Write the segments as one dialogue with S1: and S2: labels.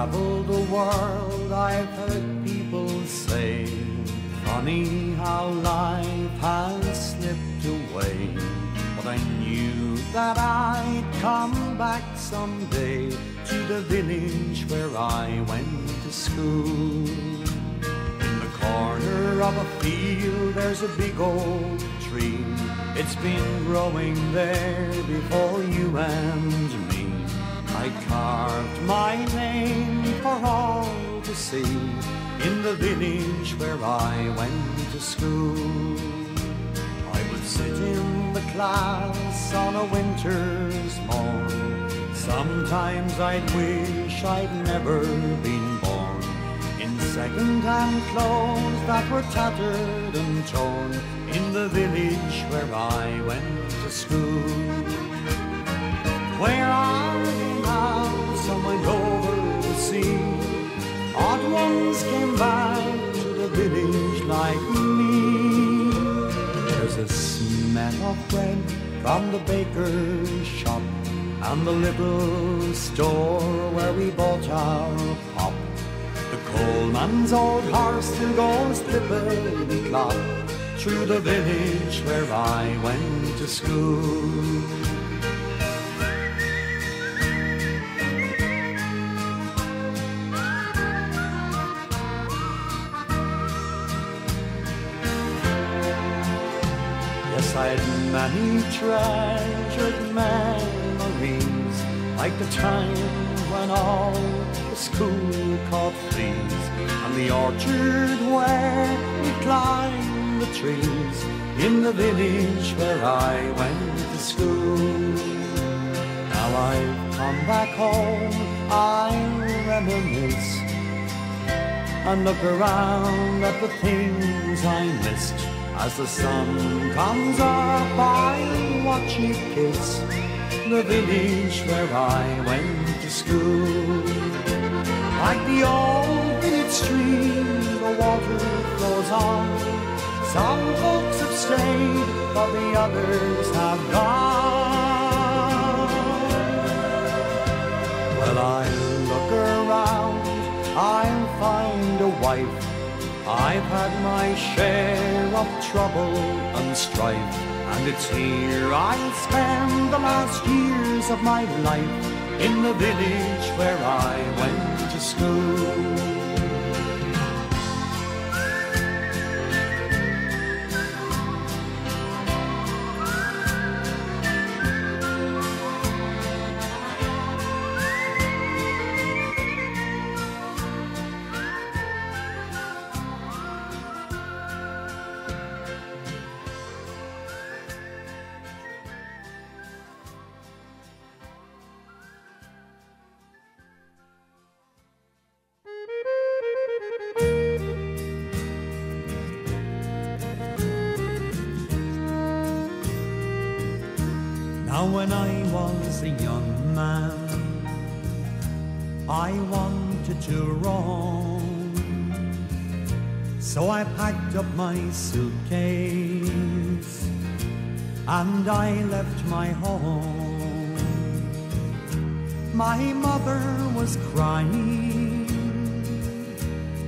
S1: Traveled the world, I've heard people say, funny how life has slipped away. But I knew that I'd come back someday to the village where I went to school. In the corner of a field, there's a big old tree. It's been growing there before you and me. I carved my name for all to see in the village where I went to school. I would sit in the class on a winter's morn. Sometimes I'd wish I'd never been born in second-hand clothes that were tattered and torn in the village where I went to school. Where are of bread from the baker's shop and the little store where we bought our pop. The coalman's old horse still goes clippity clop through the village where I went to school. Yes, I had many treasured memories, like the time when all the school caught fleas, and the orchard where we climbed the trees, in the village where I went to school. Now I've come back home, I reminisce and look around at the things I missed. As the sun comes up, I watch it kiss the village where I went to school. Like the old village stream, the water flows on. Some folks have stayed, but the others have gone. I've had my share of trouble and strife, and it's here I'll spend the last years of my life in the village where I went to school. When I was a young man, I wanted to roam. So I packed up my suitcase and I left my home. My mother was crying,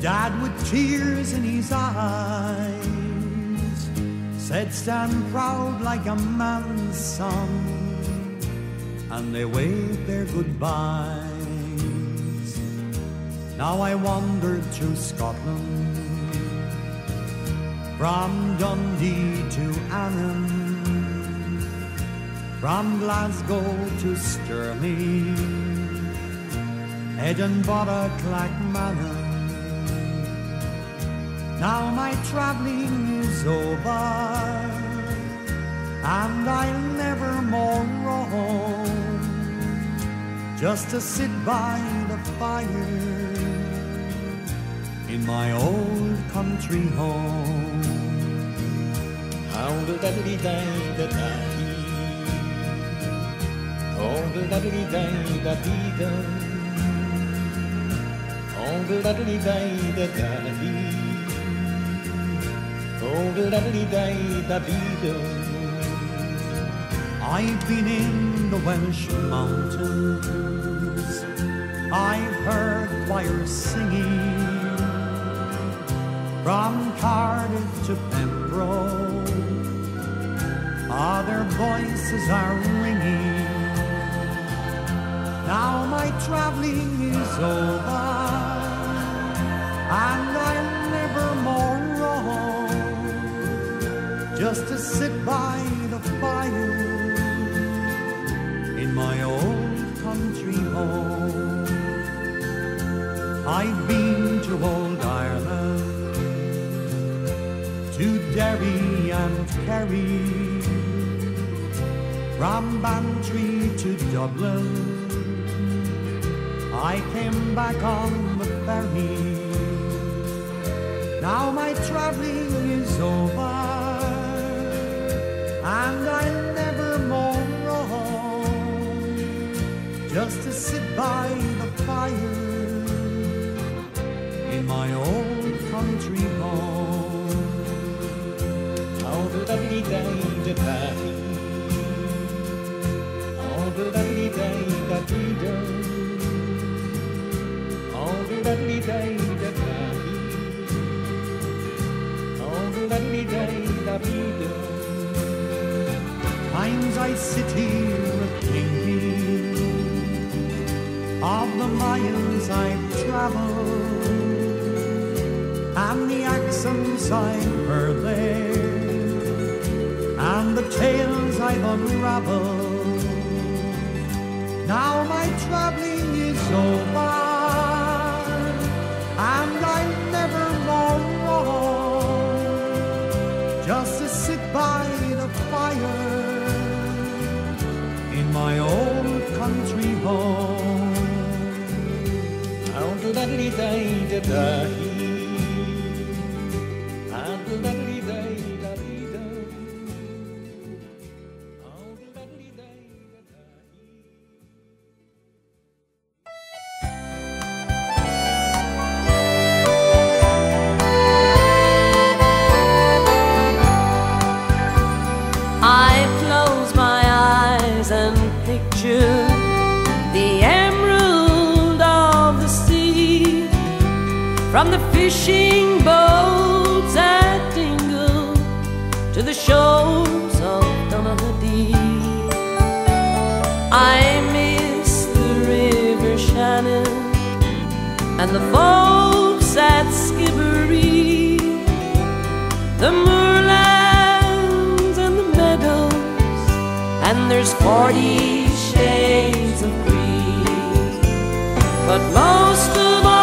S1: Dad with tears in his eyes said stand proud like a man's son and they waved their goodbyes. Now i wandered through scotland from dundee to annan from glasgow to stirling edinburgh clackmannan now my traveling is over, and just to sit by the fire in my old country home.
S2: The da dee da da da the da dee da da dee da the da dee da da da dee the da dee da da dee da
S1: I've been in the Welsh mountains I've heard choirs singing from Cardiff to Pembroke. Other voices are ringing. Now my traveling is over, and I'll never more roam. Just to sit by my old country home. I've been to old Ireland, to Derry and Kerry, from Bantry to Dublin. I came back on the ferry. Now my traveling is over, and I'll Just to sit by the fire in my old country home.
S2: All the lovely day to Paris. All the lovely day da dee do. All the lovely day to Paris. All the lovely day da dee do.
S1: Times I sit here of the miles I've traveled and the accents I've heard there and the tales I've unraveled. Now my traveling is over and I'll never more roam just to sit by the fire in my old country home.
S2: All the lovely day
S3: fishing boats at Dingle to the shores of Donaghadee. I miss the river Shannon and the folks at Skibberee the moorlands and the meadows, and there's forty shades of green. But most of all,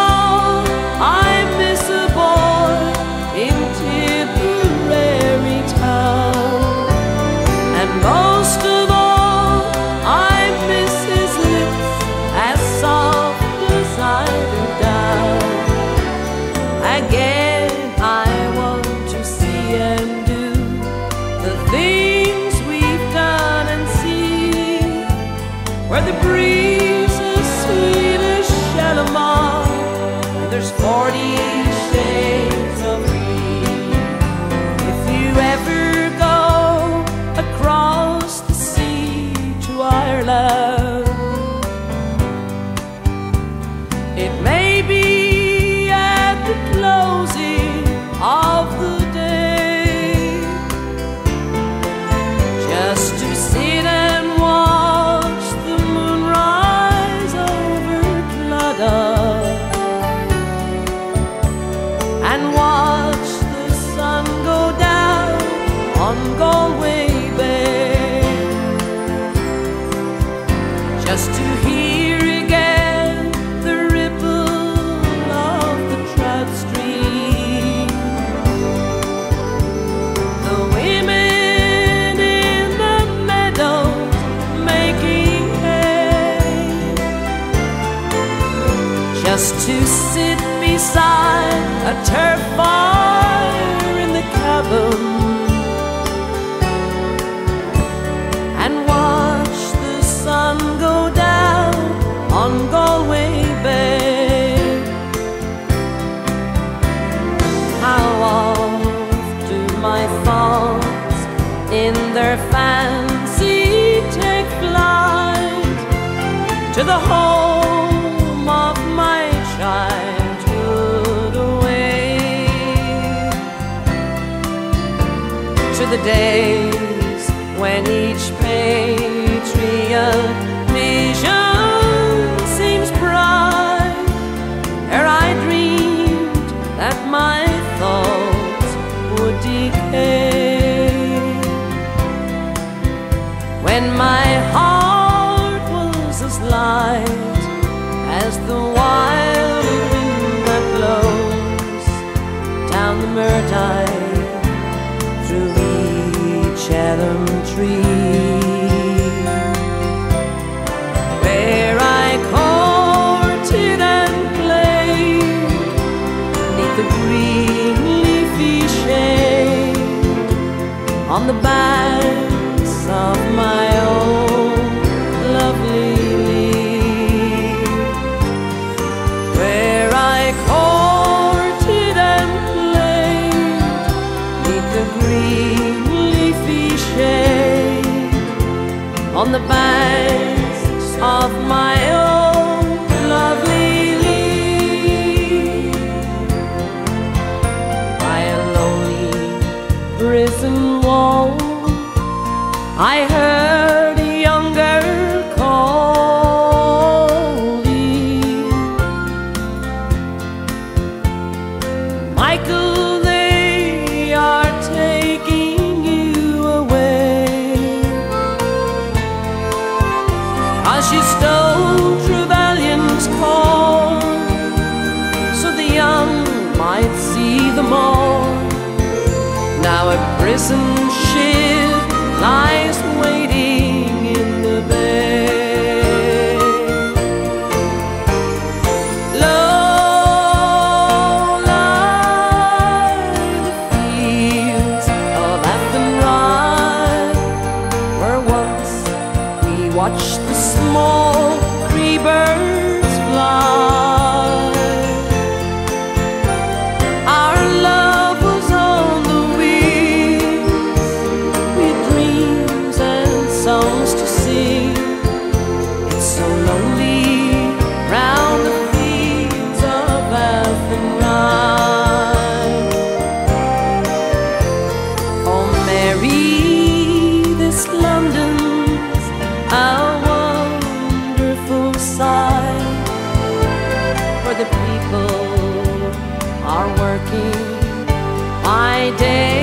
S3: days when each pain on the banks of my own lovely lea, where I courted and played neath the green leafy shade on the banks. I heard my day.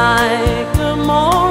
S3: like a morning.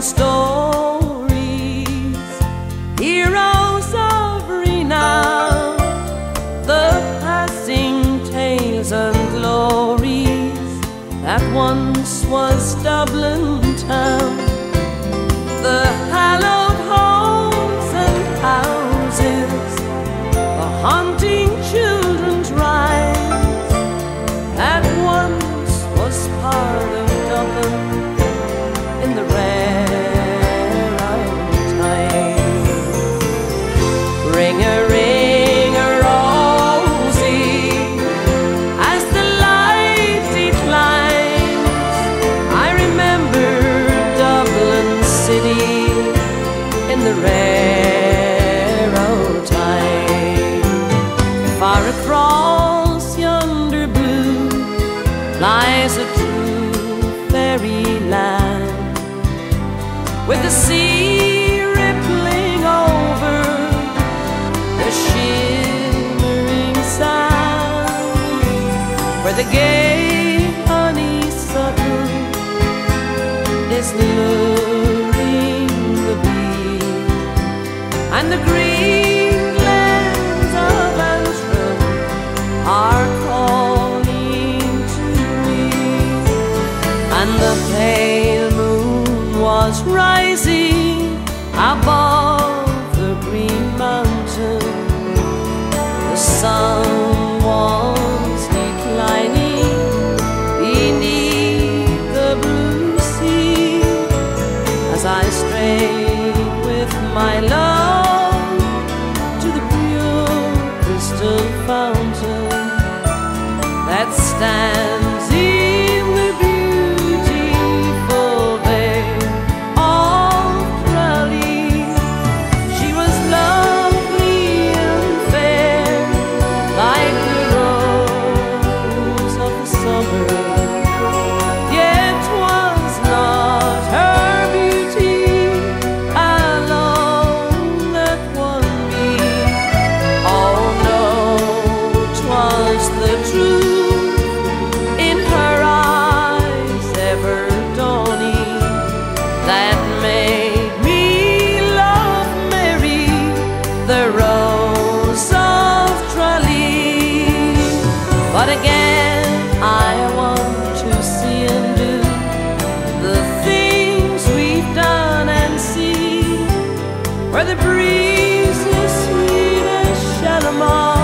S3: stone. and the green of Antrim are calling to me. And the pale moon was rising above the green mountain. The sun. where the breeze is sweet as Shalimar,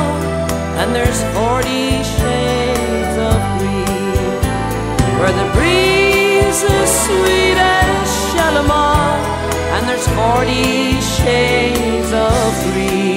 S3: and there's forty shades of green. Where the breeze is sweet as Shalimar, and there's forty shades of green.